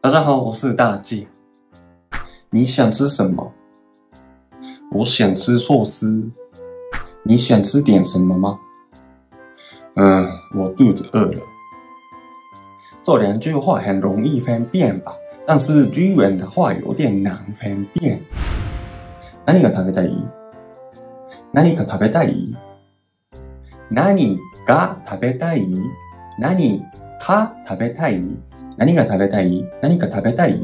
大家好，我是大 G。你想吃什么？我想吃寿司。你想吃点什么吗？嗯，我肚子饿了。这两句话很容易分辨吧，但是日文的话有点难分辨。何が食べたい？何が食べたい？何が食べたい？何か食べたい？ 何が食べたい？何か食べたい？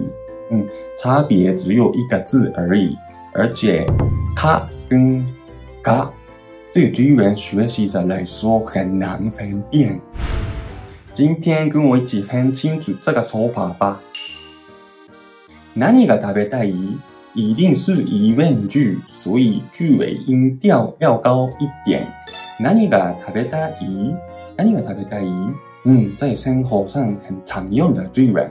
嗯，差别只有一个字而已，而且か跟が对日文学习者来说很难分辨。今天跟我一起分清楚这个说法吧。何が食べたい？一定是疑问句，所以句尾音调要高一点。何が食べたい？何が食べたい？ 嗯，在生活上很常用的日文。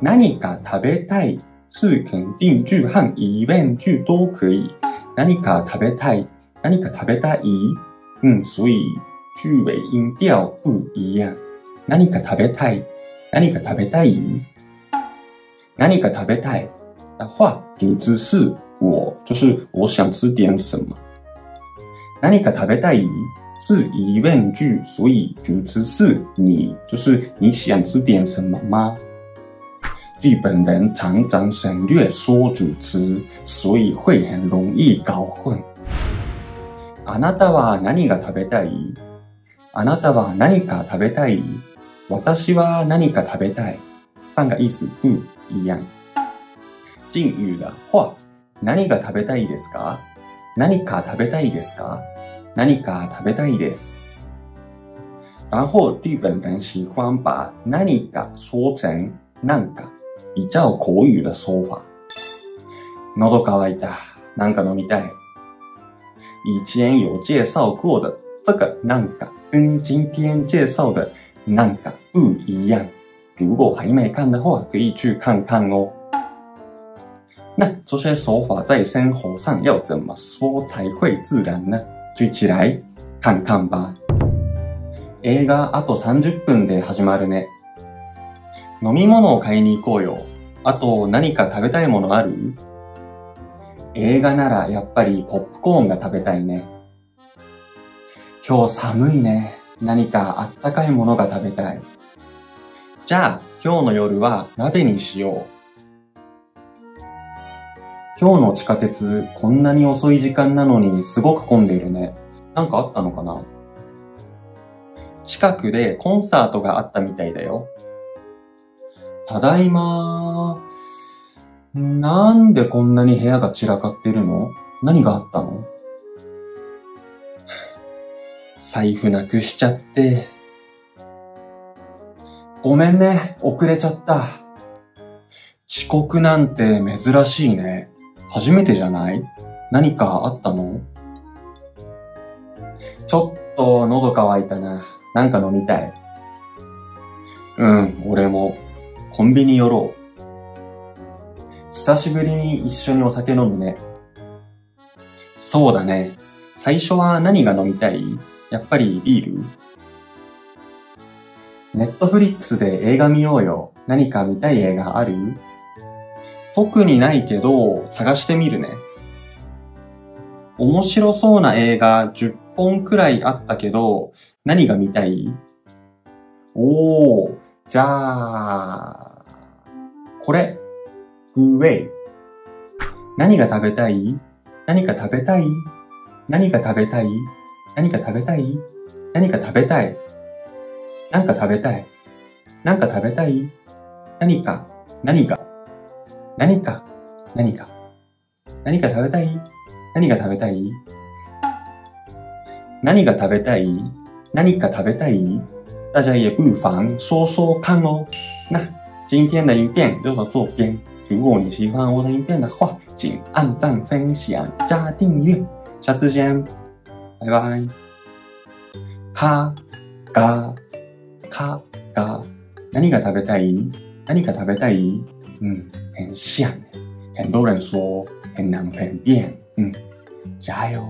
何が食べたい是肯定句和疑问句都可以。何が食べたい？何が食べたい？嗯，所以句尾音调不一样。何が食べたい？何が食べたい？何が食べたい？的话，主词是我，就是我想吃点什么。何か食べたい 是疑问句，所以主词是你，就是你想吃点什么吗？日本人常常省略说主词，所以会很容易搞混。あなたは何が食べたい？あなたは何か食べたい？私は何か食べたい？三个意思不一样。敬语的话，何が食べたいですか？何か食べたいですか？何か食べたいです。然后日本人喜欢把何か说成なんか，比较口语的说法。喉乾いた，なんか飲みたい。以前有介绍过的这个なんか跟今天介绍的なんか不一样。如果还没看的话，可以去看看哦。那这些说法在生活上要怎么说才会自然呢？举起来看看吧。映画あと30分で始まるね。飲み物を買いに行こうよ。あと何か食べたいものある？映画ならやっぱりポップコーンが食べたいね。今日寒いね。何かあったかいものが食べたい。じゃあ今日の夜は鍋にしよう。今日の地下鉄、こんなに遅い時間なのにすごく混んでいるね。なんかあったのかな？近くでコンサートがあったみたいだよ。ただいまーなんでこんなに部屋が散らかってるの？何があったの？財布なくしちゃって。ごめんね、遅れちゃった。遅刻なんて珍しいね。初めてじゃない？何かあったの？ちょっと喉乾いたな。なんか飲みたい。うん、俺も。コンビニ寄ろう。久しぶりに一緒にお酒飲むね。そうだね。最初は何が飲みたい？やっぱりビール？ネットフリックスで映画見ようよ。何か見たい映画ある？特にないけど、探してみるね。面白そうな映画10本くらいあったけど、何が見たい？おー、じゃあ、これ、グウェイ。何が食べたい？何か食べたい？何か食べたい？何か食べたい？何か食べたい。何か食べたい。何か食べたい？何か、何か。何か、何か。何か食べたい？何が食べたい？何が食べたい？何か食べたい？大家也不妨说说看哦。那今天的影片就到这边。如果你喜欢我的影片的话，请按赞、分享、加订阅。下次见，拜拜。か、が、か、が。何が食べたい？何か食べたい？嗯。很像，很多人说很难分辨，嗯，加油。